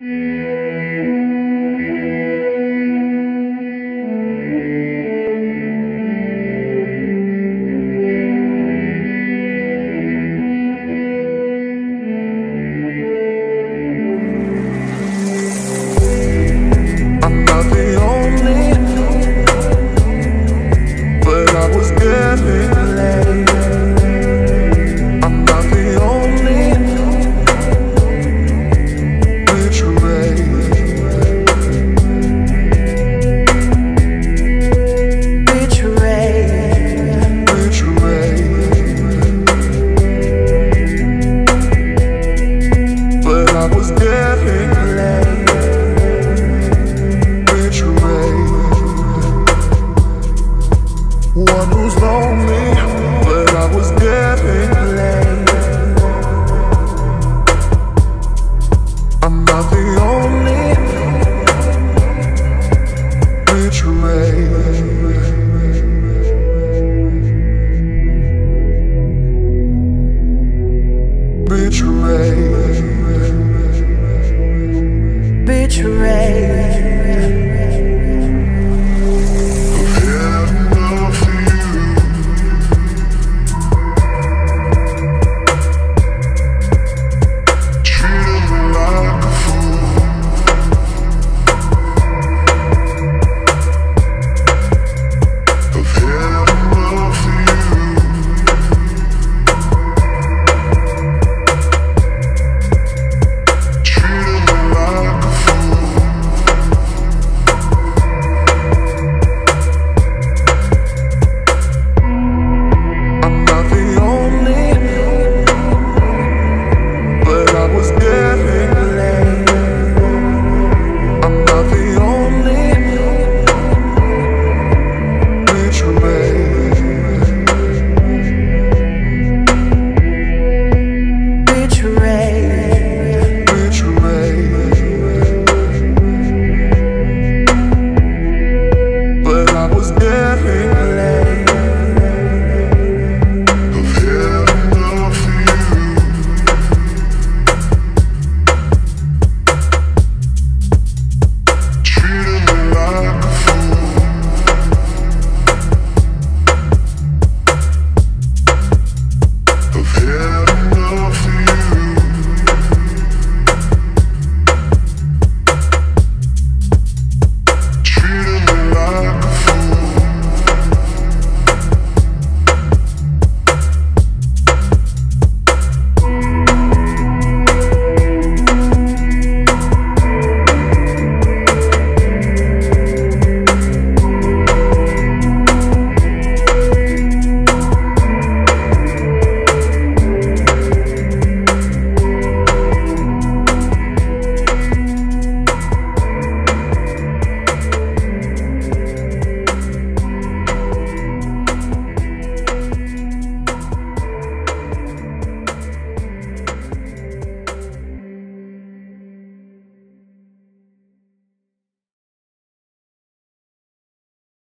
Mm.